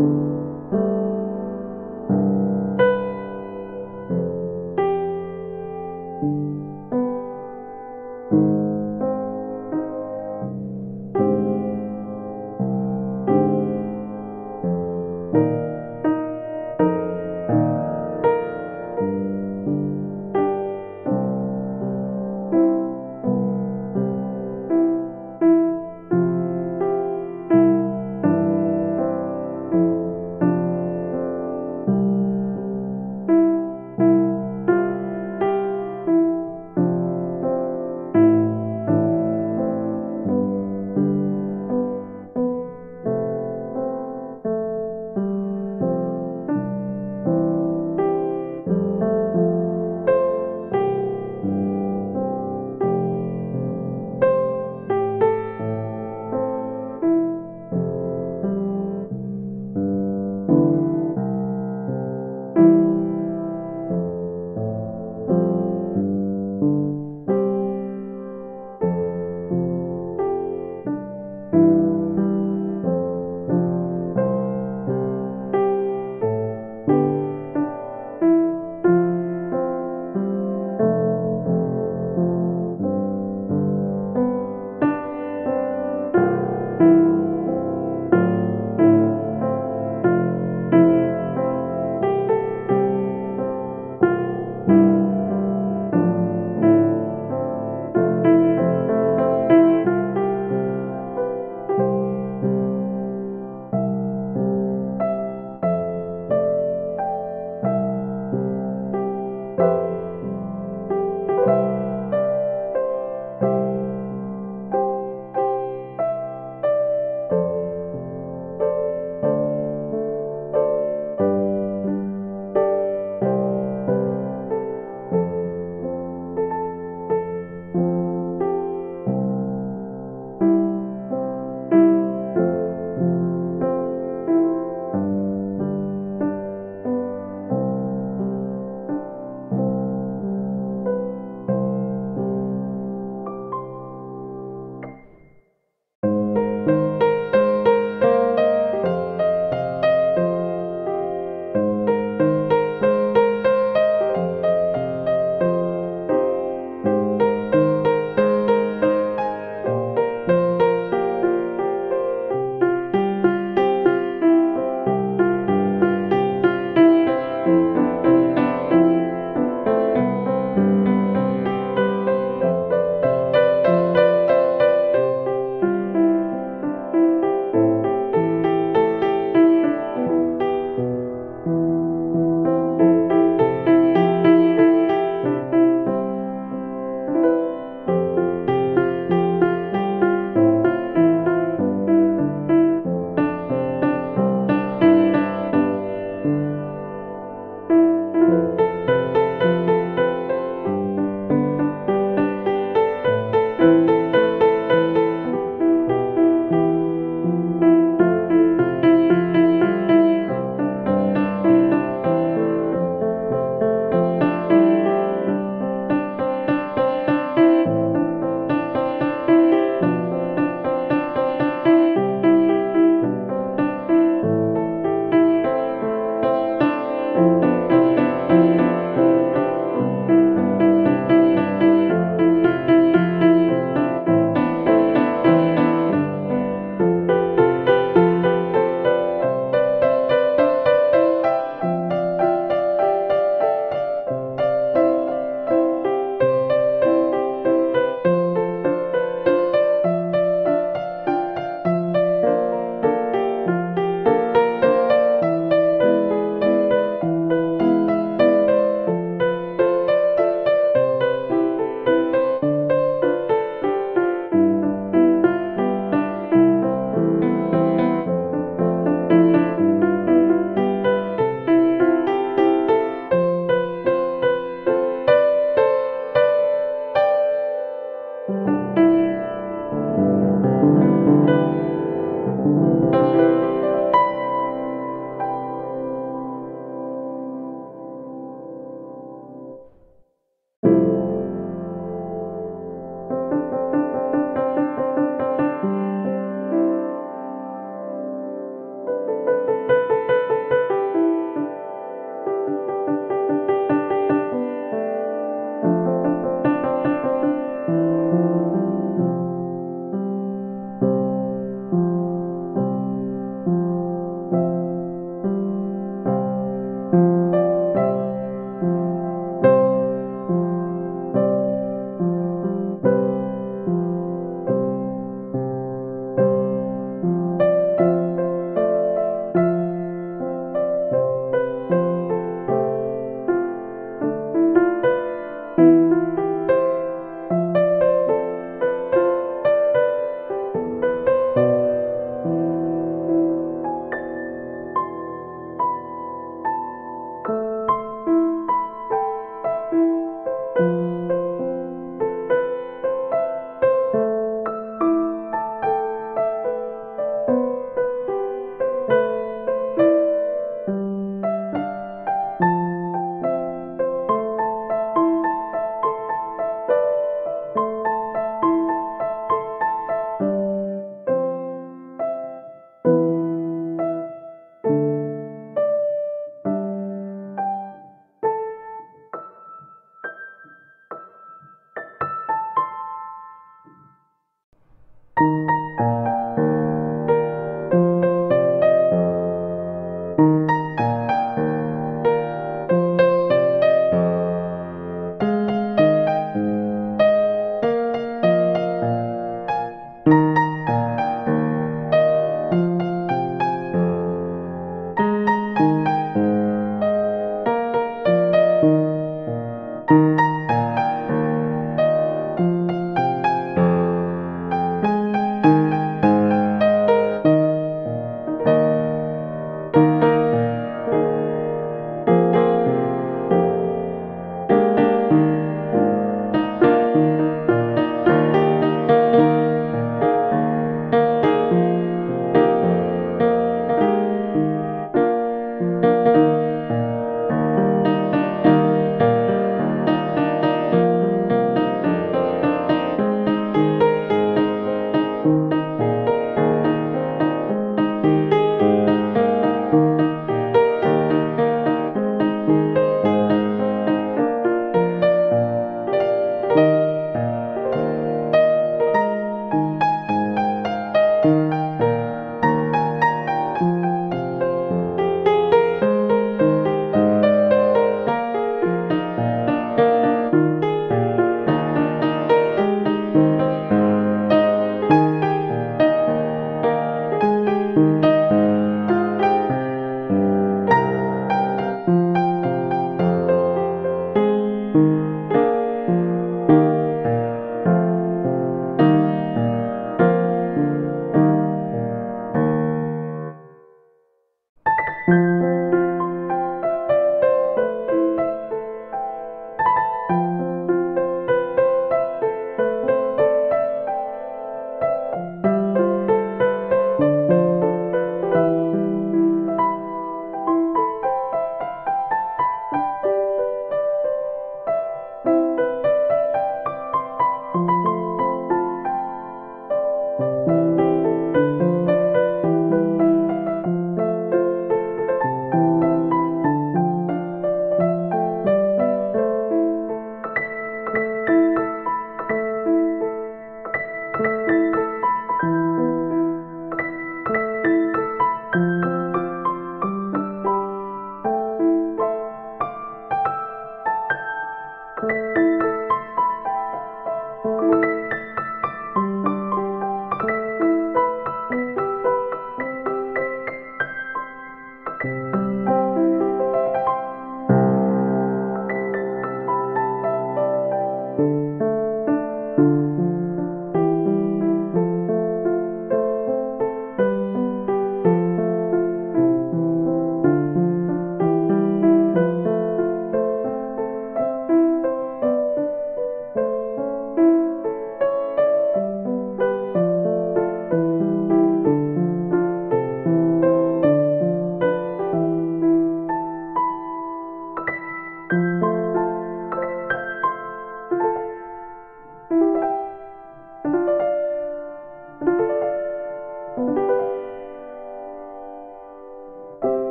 you.